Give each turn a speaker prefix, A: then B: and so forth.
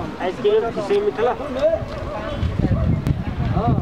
A: आइसक्रिम खिसे मिठला
B: हाँ